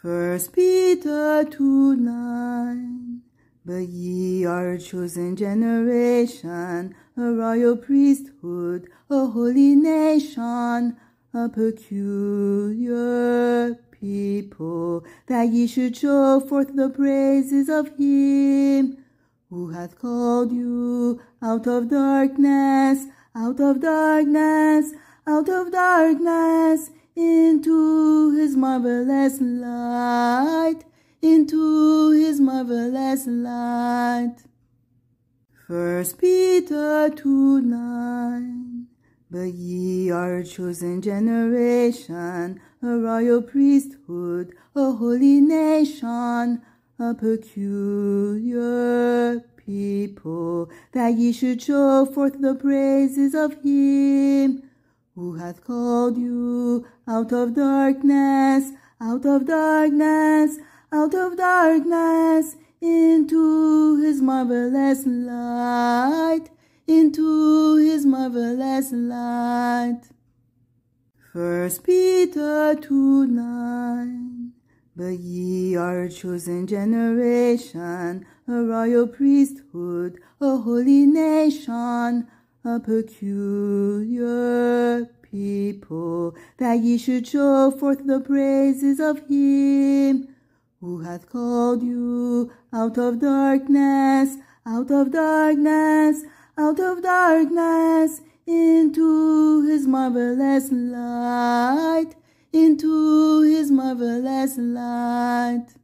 First Peter 2 9. But ye are a chosen generation, a royal priesthood, a holy nation, a peculiar people, that ye should show forth the praises of him who hath called you out of darkness, out of darkness, out of darkness, into his marvelous light, into his marvelous light. First Peter 2 9. But ye are a chosen generation, a royal priesthood, a holy nation, a peculiar people, that ye should show forth the praises of him hath called you out of darkness, out of darkness, out of darkness, into his marvelous light, into his marvelous light. First Peter 2 9. But ye are a chosen generation, a royal priesthood, a holy nation, a peculiar that ye should show forth the praises of him who hath called you out of darkness, out of darkness, out of darkness, into his marvelous light, into his marvelous light.